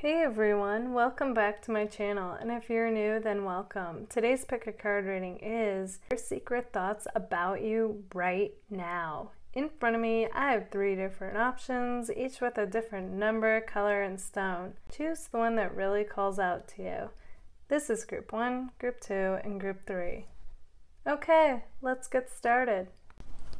Hey everyone, welcome back to my channel, and if you're new, then welcome. Today's pick a card reading is your secret thoughts about you right now. In front of me, I have three different options, each with a different number, color, and stone. Choose the one that really calls out to you. This is group one, group two, and group three. Okay, let's get started.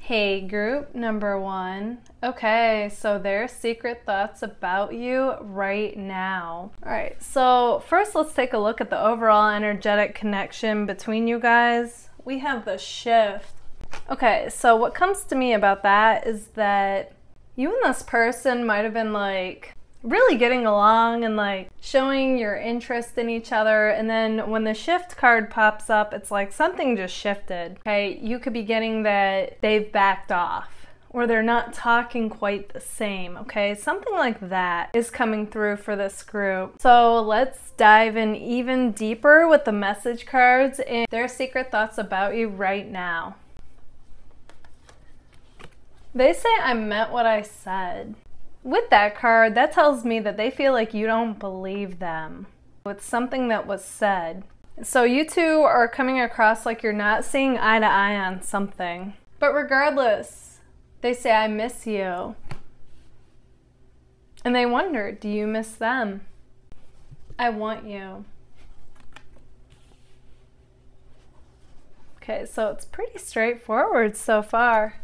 Hey, group number one. Okay, so their secret thoughts about you right now. All right, so first let's take a look at the overall energetic connection between you guys. We have the shift. Okay, so what comes to me about that is that you and this person might have been like really getting along and like showing your interest in each other. And then when the shift card pops up, it's like something just shifted. Okay, you could be getting that they've backed off or they're not talking quite the same. Okay, something like that is coming through for this group. So let's dive in even deeper with the message cards and their secret thoughts about you right now. They say I meant what I said with that card, that tells me that they feel like you don't believe them. It's something that was said. So you two are coming across like you're not seeing eye to eye on something. But regardless, they say, I miss you. And they wonder, do you miss them? I want you. Okay, so it's pretty straightforward so far.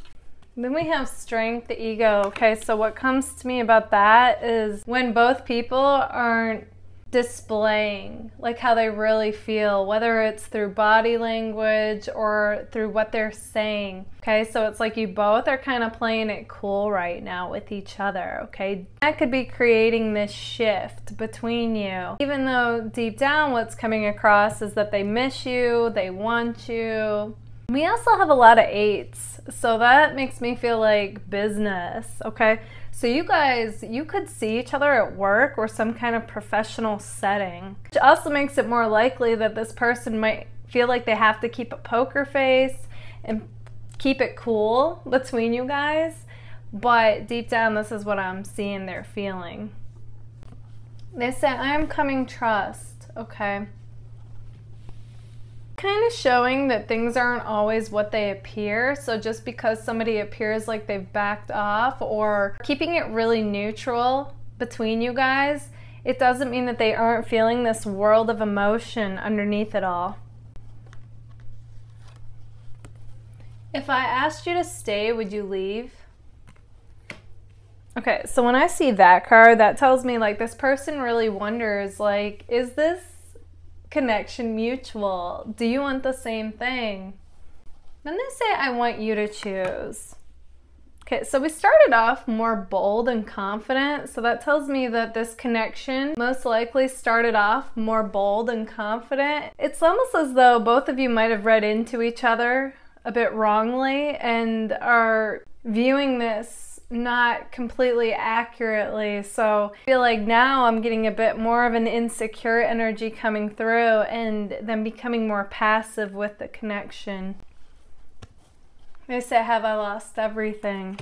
Then we have strength, ego. Okay, so what comes to me about that is when both people aren't displaying like how they really feel, whether it's through body language or through what they're saying. Okay, so it's like you both are kind of playing it cool right now with each other. Okay, that could be creating this shift between you, even though deep down what's coming across is that they miss you, they want you. We also have a lot of eights so that makes me feel like business, okay? So you guys, you could see each other at work or some kind of professional setting. Which also makes it more likely that this person might feel like they have to keep a poker face and keep it cool between you guys. But deep down, this is what I'm seeing they're feeling. They say, I'm coming trust, okay? Kind of showing that things aren't always what they appear. So just because somebody appears like they've backed off or keeping it really neutral between you guys, it doesn't mean that they aren't feeling this world of emotion underneath it all. If I asked you to stay, would you leave? Okay, so when I see that card, that tells me like this person really wonders like, is this connection mutual? Do you want the same thing? Then they say, I want you to choose. Okay, so we started off more bold and confident, so that tells me that this connection most likely started off more bold and confident. It's almost as though both of you might have read into each other a bit wrongly and are viewing this not completely accurately. So I feel like now I'm getting a bit more of an insecure energy coming through and then becoming more passive with the connection. They say, Have I lost everything?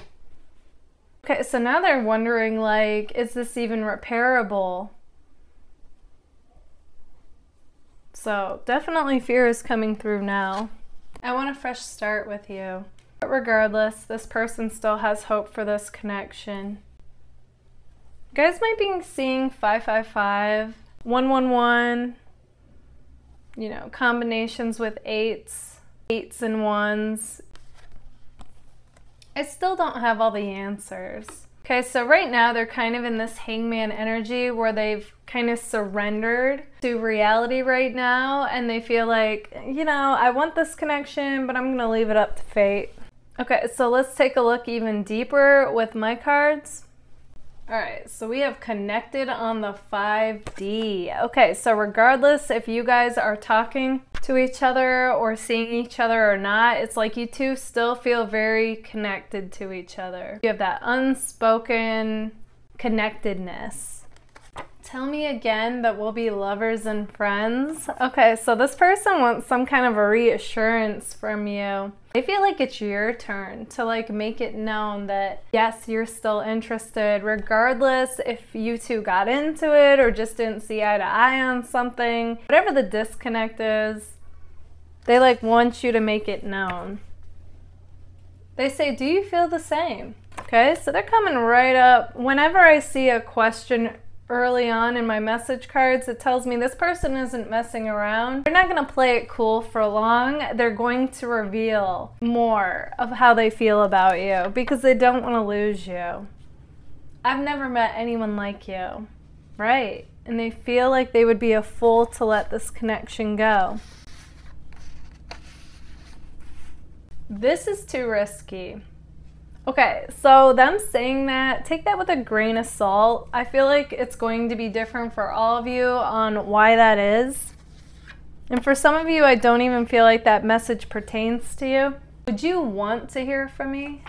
Okay, so now they're wondering, like, is this even repairable? So definitely fear is coming through now. I want a fresh start with you. But regardless, this person still has hope for this connection. You guys might be seeing 555, 111, you know, combinations with eights, eights and ones. I still don't have all the answers. Okay, so right now they're kind of in this hangman energy where they've kind of surrendered to reality right now and they feel like, you know, I want this connection, but I'm to leave it up to fate. Okay, so let's take a look even deeper with my cards. All right, so we have connected on the 5D. Okay, so regardless if you guys are talking to each other or seeing each other or not, it's like you two still feel very connected to each other. You have that unspoken connectedness. Tell me again that we'll be lovers and friends. Okay, so this person wants some kind of a reassurance from you. They feel like it's your turn to like make it known that yes, you're still interested, regardless if you two got into it or just didn't see eye to eye on something. Whatever the disconnect is, they like want you to make it known. They say, Do you feel the same? Okay, so they're coming right up. Whenever I see a question early on in my message cards, it tells me this person isn't messing around. They're not going to play it cool for long. They're going to reveal more of how they feel about you because they don't want to lose you. I've never met anyone like you, right? And they feel like they would be a fool to let this connection go. This is too risky. Okay, so them saying that, take that with a grain of salt. I feel like it's going to be different for all of you on why that is. And for some of you, I don't even feel like that message pertains to you. Would you want to hear from me?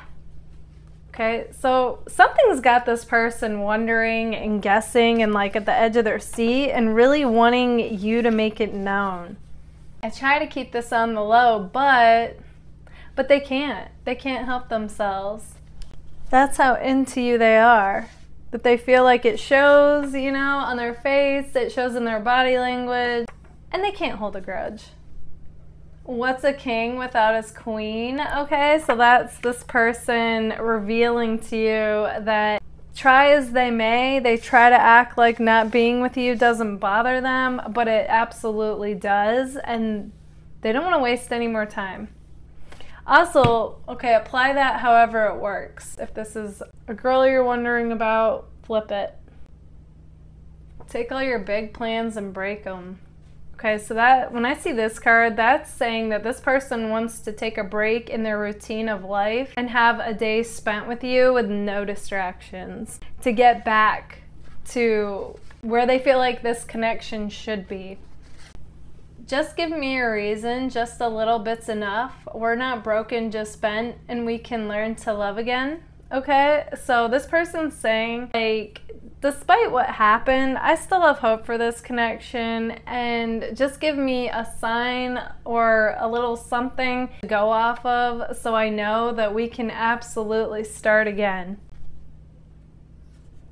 Okay, so something's got this person wondering and guessing and like at the edge of their seat and really wanting you to make it known. I try to keep this on the low, but but they can't. They can't help themselves. That's how into you they are. That they feel like it shows, you know, on their face, it shows in their body language, and they can't hold a grudge. What's a king without his queen? Okay, so that's this person revealing to you that try as they may, they try to act like not being with you doesn't bother them, but it absolutely does, and they don't want to waste any more time. Also, okay, apply that however it works. If this is a girl you're wondering about, flip it. Take all your big plans and break them. Okay, so that when I see this card, that's saying that this person wants to take a break in their routine of life and have a day spent with you with no distractions to get back to where they feel like this connection should be just give me a reason, just a little bit's enough. We're not broken, just bent, and we can learn to love again. Okay, so this person's saying, like, despite what happened, I still have hope for this connection, and just give me a sign or a little something to go off of so I know that we can absolutely start again.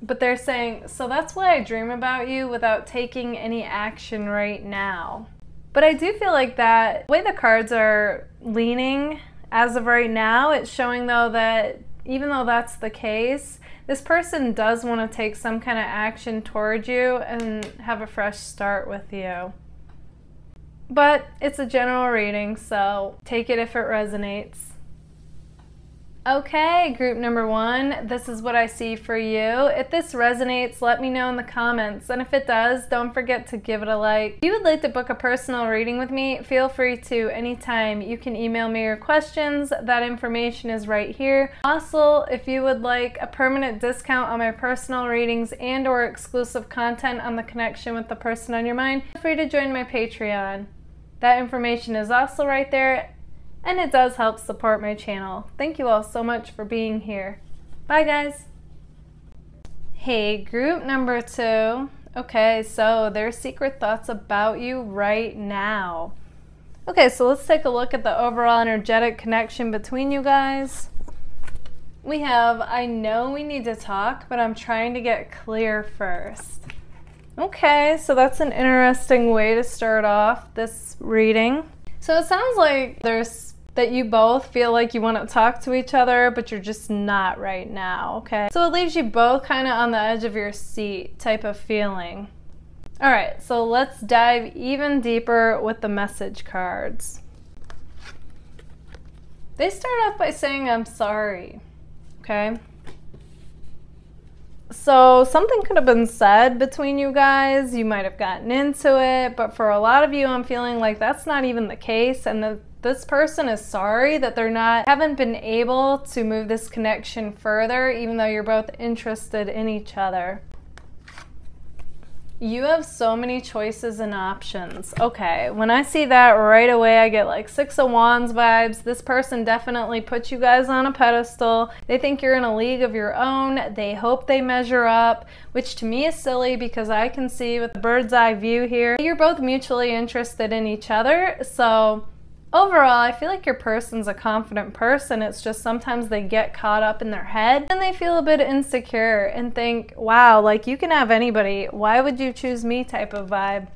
But they're saying, so that's why I dream about you without taking any action right now. But I do feel like that way the cards are leaning as of right now, it's showing though that even though that's the case, this person does want to take some kind of action towards you and have a fresh start with you. But it's a general reading, so take it if it resonates. Okay, group number one, this is what I see for you. If this resonates, let me know in the comments. And if it does, don't forget to give it a like. If you would like to book a personal reading with me, feel free to anytime. You can email me your questions. That information is right here. Also, if you would like a permanent discount on my personal readings and or exclusive content on the connection with the person on your mind, feel free to join my Patreon. That information is also right there and it does help support my channel. Thank you all so much for being here. Bye guys! Hey, group number two. Okay, so there's secret thoughts about you right now. Okay, so let's take a look at the overall energetic connection between you guys. We have, I know we need to talk, but I'm trying to get clear first. Okay, so that's an interesting way to start off this reading. So it sounds like there's that you both feel like you want to talk to each other, but you're just not right now, okay? So it leaves you both kind of on the edge of your seat type of feeling. All right, so let's dive even deeper with the message cards. They start off by saying, I'm sorry, okay? So something could have been said between you guys. You might have gotten into it, but for a lot of you, I'm feeling like that's not even the case, and the this person is sorry that they're not haven't been able to move this connection further even though you're both interested in each other You have so many choices and options. Okay, when I see that right away, I get like Six of Wands vibes. This person definitely puts you guys on a pedestal. They think you're in a league of your own. They hope they measure up, which to me is silly because I can see with the bird's eye view here, you're both mutually interested in each other. So overall, I feel like your person's a confident person. It's just sometimes they get caught up in their head and they feel a bit insecure and think, wow, like you can have anybody. Why would you choose me type of vibe?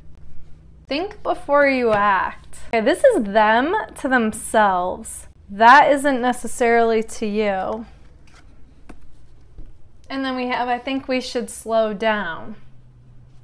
Think before you act. Okay, this is them to themselves. That isn't necessarily to you. And then we have, I think we should slow down.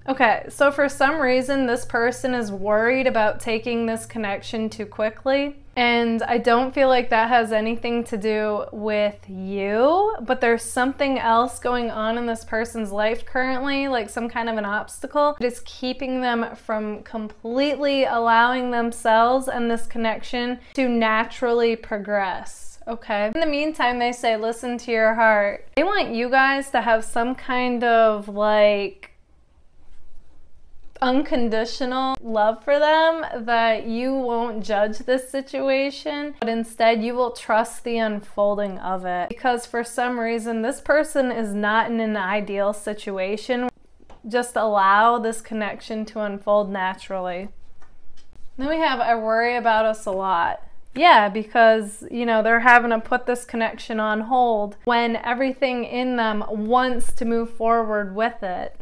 Okay, so for some reason, this person is worried about taking this connection too quickly. And I don't feel like that has anything to do with you, but there's something else going on in this person's life currently, like some kind of an obstacle that is keeping them from completely allowing themselves and this connection to naturally progress. Okay. In the meantime, they say, listen to your heart. They want you guys to have some kind of like unconditional love for them that you won't judge this situation, but instead you will trust the unfolding of it. Because for some reason, this person is not in an ideal situation. Just allow this connection to unfold naturally. Then we have I worry about us a lot. Yeah, because, you know, they're having to put this connection on hold when everything in them wants to move forward with it.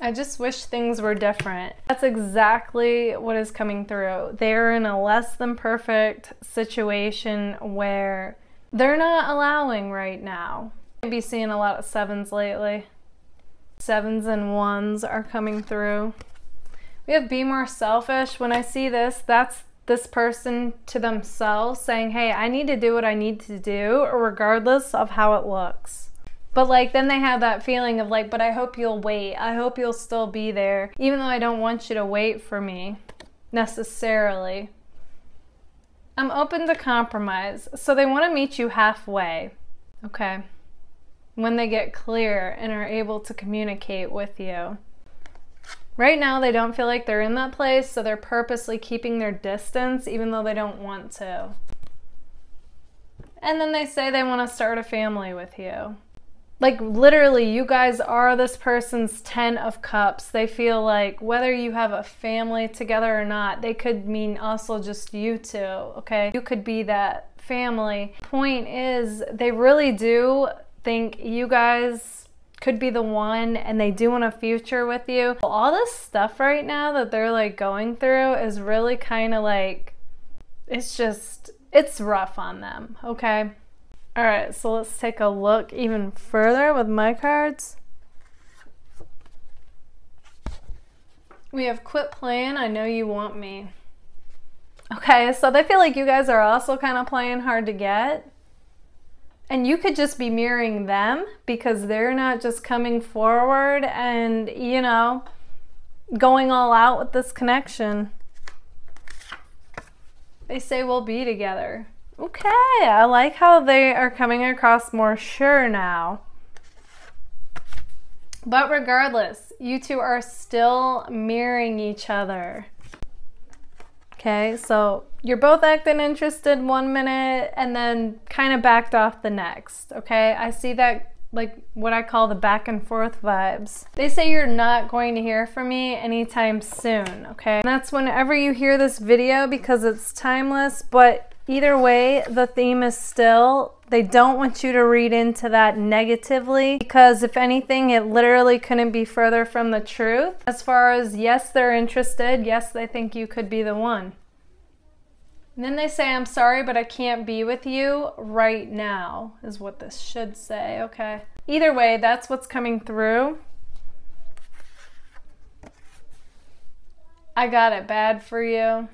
I just wish things were different. That's exactly what is coming through. They're in a less than perfect situation where they're not allowing right now. I've be seeing a lot of sevens lately. Sevens and ones are coming through. We have be more selfish. When I see this, that's this person to themselves saying, hey, I need to do what I need to do, regardless of how it looks. But like then they have that feeling of like, but I hope you'll wait. I hope you'll still be there, even though I don't want you to wait for me necessarily. I'm open to compromise. So they want to meet you halfway. Okay. When they get clear and are able to communicate with you. Right now, they don't feel like they're in that place, so they're purposely keeping their distance even though they don't want to. And then they say they want to start a family with you. Like, literally, you guys are this person's 10 of cups. They feel like whether you have a family together or not, they could mean also just you two, okay? You could be that family. Point is, they really do think you guys could be the one and they do want a future with you. All this stuff right now that they're like going through is really kind of like, it's just, it's rough on them, okay? All right, so let's take a look even further with my cards. We have quit playing, I know you want me. Okay, so they feel like you guys are also kind of playing hard to get. And you could just be mirroring them because they're not just coming forward and, you know, going all out with this connection. They say we'll be together. Okay, I like how they are coming across more sure now. But regardless, you two are still mirroring each other. Okay, so you're both acting interested one minute and then kind of backed off the next. Okay, I see that like what I call the back and forth vibes. They say you're not going to hear from me anytime soon, okay? And that's whenever you hear this video because it's timeless, but Either way, the theme is still they don't want you to read into that negatively because if anything, it literally couldn't be further from the truth. As far as yes, they're interested, yes, they think you could be the one. And then they say, I'm sorry, but I can't be with you right now, is what this should say. Okay. Either way, that's what's coming through. I got it bad for you.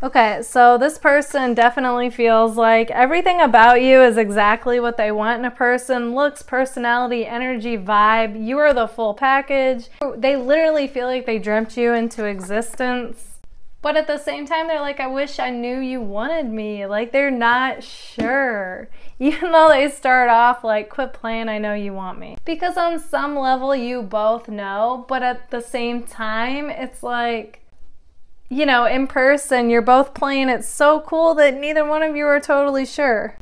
Okay, so this person definitely feels like everything about you is exactly what they want in a person looks, personality, energy, vibe. You are the full package. They literally feel like they dreamt you into existence. But at the same time, they're like, I wish I knew you wanted me. Like, they're not sure. Even though they start off like, quit playing, I know you want me. Because on some level, you both know. But at the same time, it's like, you know, in person, you're both playing it so cool that neither one of you are totally sure.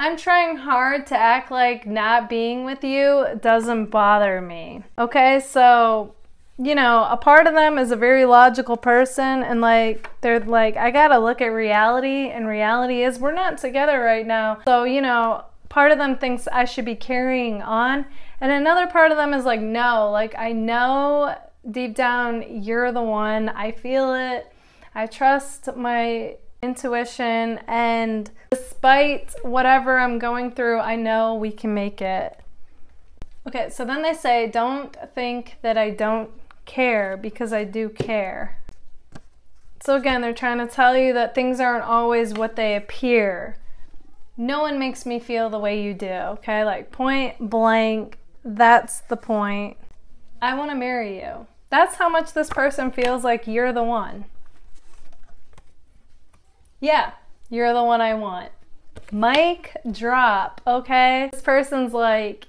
I'm trying hard to act like not being with you doesn't bother me. Okay, so you know, a part of them is a very logical person and like they're like I got to look at reality and reality is we're not together right now. So, you know, part of them thinks I should be carrying on and another part of them is like no, like I know deep down you're the one. I feel it. I trust my intuition and despite whatever I'm going through, I know we can make it. Okay, so then they say, don't think that I don't care because I do care. So again, they're trying to tell you that things aren't always what they appear. No one makes me feel the way you do, okay? Like point blank, that's the point. I want to marry you. That's how much this person feels like you're the one. Yeah, you're the one I want. Mic drop, okay? This person's like,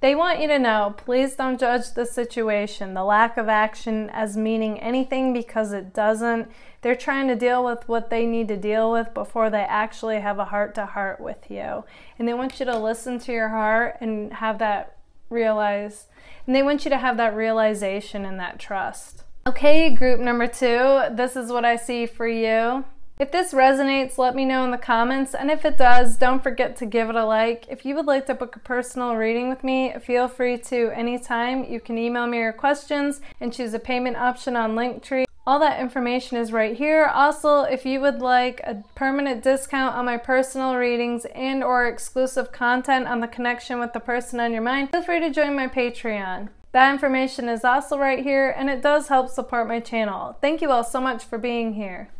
they want you to know, please don't judge the situation, the lack of action as meaning anything because it doesn't. They're trying to deal with what they need to deal with before they actually have a heart to heart with you. And they want you to listen to your heart and have that realize, and they want you to have that realization and that trust. Okay, group number two, this is what I see for you. If this resonates, let me know in the comments, and if it does, don't forget to give it a like. If you would like to book a personal reading with me, feel free to anytime. You can email me your questions and choose a payment option on Linktree. All that information is right here. Also, if you would like a permanent discount on my personal readings and or exclusive content on the connection with the person on your mind, feel free to join my Patreon. That information is also right here and it does help support my channel. Thank you all so much for being here.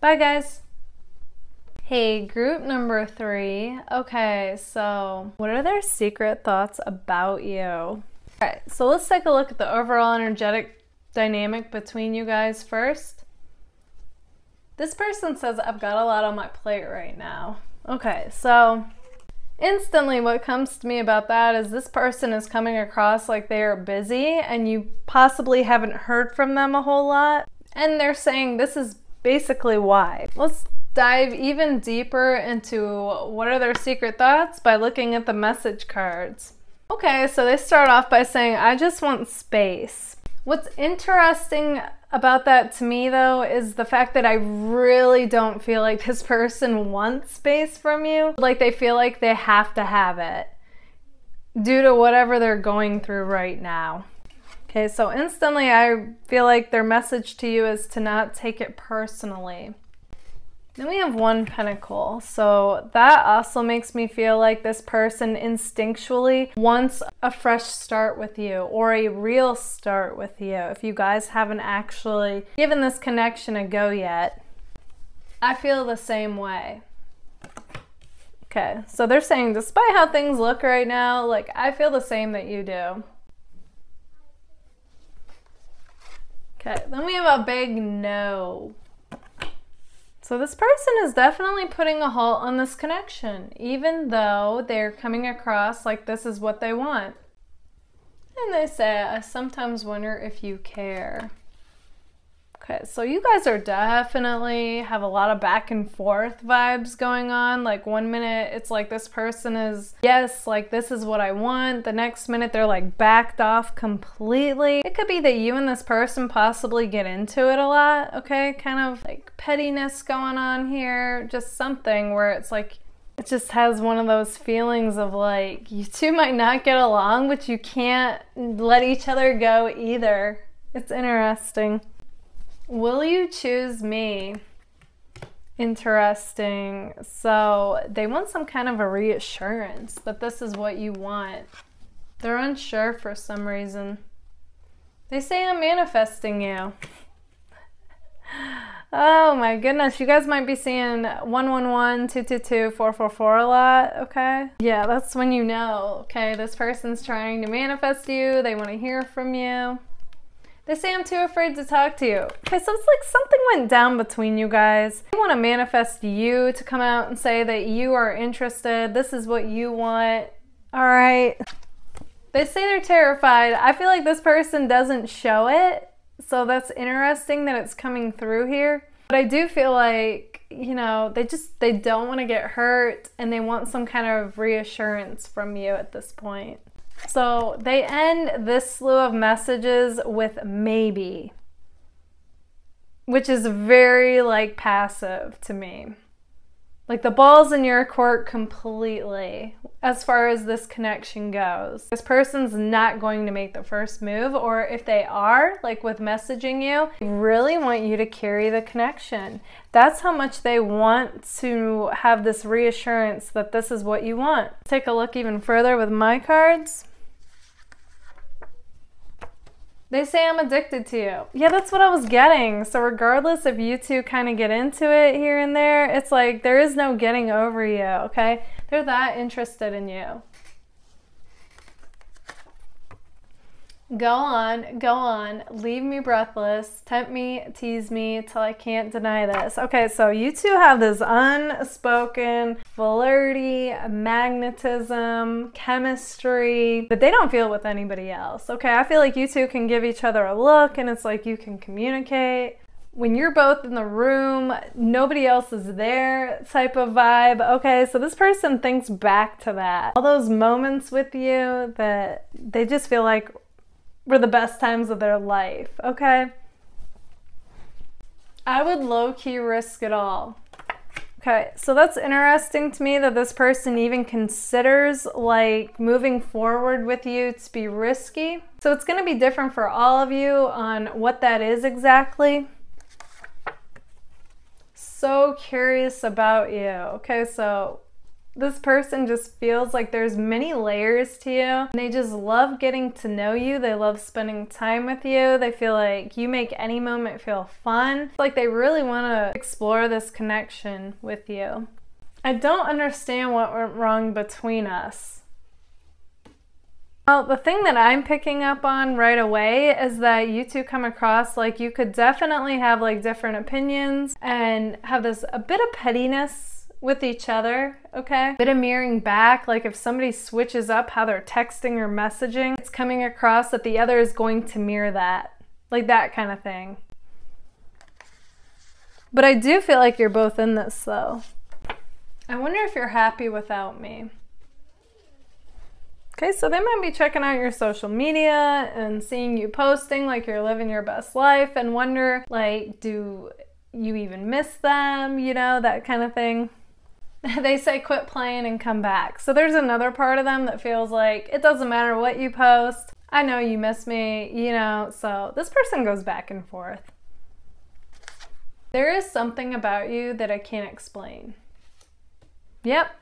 Bye, guys. Hey, group number three. Okay, so what are their secret thoughts about you? All right, so let's take a look at the overall energetic dynamic between you guys first. This person says, I've got a lot on my plate right now. Okay, so instantly what comes to me about that is this person is coming across like they are busy and you possibly haven't heard from them a whole lot. And they're saying this is basically why. Let's dive even deeper into what are their secret thoughts by looking at the message cards. Okay, so they start off by saying, I just want space. What's interesting about that to me though is the fact that I really don't feel like this person wants space from you. Like they feel like they have to have it due to whatever they're going through right now. Okay, so instantly I feel like their message to you is to not take it personally. Then we have one pentacle. So that also makes me feel like this person instinctually wants a fresh start with you or a real start with you. If you guys haven't actually given this connection a go yet, I feel the same way. Okay, so they're saying despite how things look right now, like I feel the same that you do. Okay, then we have a big no. So this person is definitely putting a halt on this connection, even though they're coming across like this is what they want. And they say, I sometimes wonder if you care. Okay, so you guys are definitely have a lot of back and forth vibes going on. Like one minute it's like this person is, yes, like this is what I want. The next minute they're like backed off completely. It could be that you and this person possibly get into it a lot, okay? Kind of like pettiness going on here. Just something where it's like, it just has one of those feelings of like, you two might not get along, but you can't let each other go either. It's interesting. Will you choose me? Interesting. So they want some kind of a reassurance that this is what you want. They're unsure for some reason. They say I'm manifesting you. Oh my goodness, you guys might be seeing 111, 222, 444 a lot, okay? Yeah, that's when you know, okay, this person's trying to manifest you, they want to hear from you. They say I'm too afraid to talk to you. Okay, so it's like something went down between you guys. They want to manifest you to come out and say that you are interested. This is what you want. All right. They say they're terrified. I feel like this person doesn't show it. So that's interesting that it's coming through here. But I do feel like, you know, they just they don't want to get hurt and they want some kind of reassurance from you at this point. So they end this slew of messages with maybe, which is very like passive to me. Like the ball's in your court completely as far as this connection goes. This person's not going to make the first move, or if they are, like with messaging you, really want you to carry the connection. That's how much they want to have this reassurance that this is what you want. Take a look even further with my cards. They say I'm addicted to you. Yeah, that's what I was getting. So, regardless if you two kind of get into it here and there, it's like there is no getting over you, okay? They're that interested in you. Go on, go on, leave me breathless, tempt me, tease me till I can't deny this. Okay, so you two have this unspoken, flirty magnetism, chemistry, but they don't feel with anybody else. Okay, I feel like you two can give each other a look and it's like you can communicate. When you're both in the room, nobody else is there type of vibe. Okay, so this person thinks back to that. All those moments with you that they just feel like were the best times of their life, okay? I would low key risk it all. Okay, so that's interesting to me that this person even considers like moving forward with you to be risky. So it's going to be different for all of you on what that is exactly. So curious about you. Okay, so this person just feels like there's many layers to you. They just love getting to know you. They love spending time with you. They feel like you make any moment feel fun. It's like they really want to explore this connection with you. I don't understand what went wrong between us. Well, the thing that I'm picking up on right away is that you two come across like you could definitely have like different opinions and have this a bit of pettiness with each other, okay? Bit of mirroring back, like if somebody switches up how they're texting or messaging, it's coming across that the other is going to mirror that. Like that kind of thing. But I do feel like you're both in this though. I wonder if you're happy without me. Okay, so they might be checking out your social media and seeing you posting like you're living your best life and wonder, like, do you even miss them? You know, that kind of thing. they say quit playing and come back. So there's another part of them that feels like it doesn't matter what you post. I know you miss me, you know. So this person goes back and forth. There is something about you that I can't explain. Yep,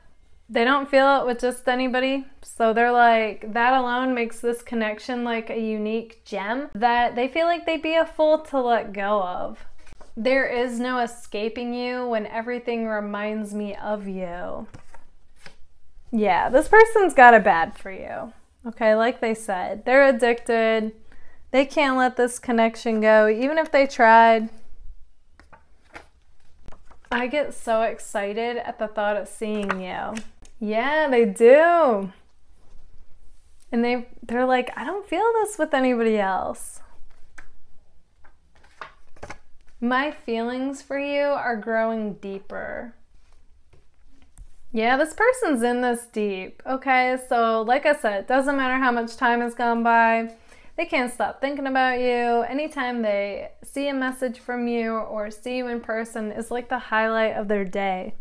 they don't feel it with just anybody. So they're like, that alone makes this connection like a unique gem that they feel like they'd be a fool to let go of. There is no escaping you when everything reminds me of you. Yeah, this person's got a bad for you. Okay, like they said, they're addicted. They can't let this connection go, even if they tried. I get so excited at the thought of seeing you. Yeah, they do. And they they're like, I don't feel this with anybody else. My feelings for you are growing deeper. Yeah, this person's in this deep. Okay, so like I said, it doesn't matter how much time has gone by. They can't stop thinking about you. Anytime they see a message from you or see you in person is like the highlight of their day.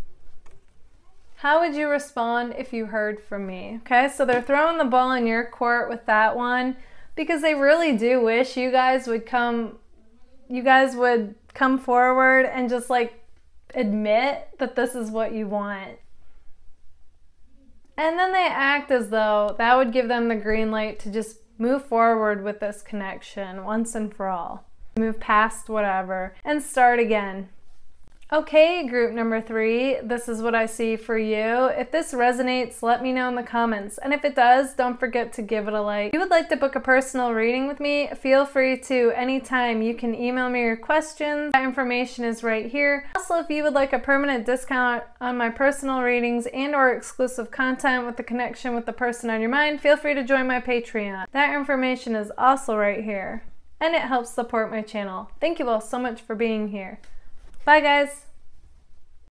How would you respond if you heard from me? Okay, so they're throwing the ball in your court with that one because they really do wish you guys would come, you guys would come forward and just like admit that this is what you want. And then they act as though that would give them the green light to just move forward with this connection once and for all. Move past whatever and start again. Okay, group number three, this is what I see for you. If this resonates, let me know in the comments. And if it does, don't forget to give it a like. If you would like to book a personal reading with me, feel free to anytime. You can email me your questions. That information is right here. Also, if you would like a permanent discount on my personal readings and or exclusive content with the connection with the person on your mind, feel free to join my Patreon. That information is also right here. And it helps support my channel. Thank you all so much for being here. Bye, guys.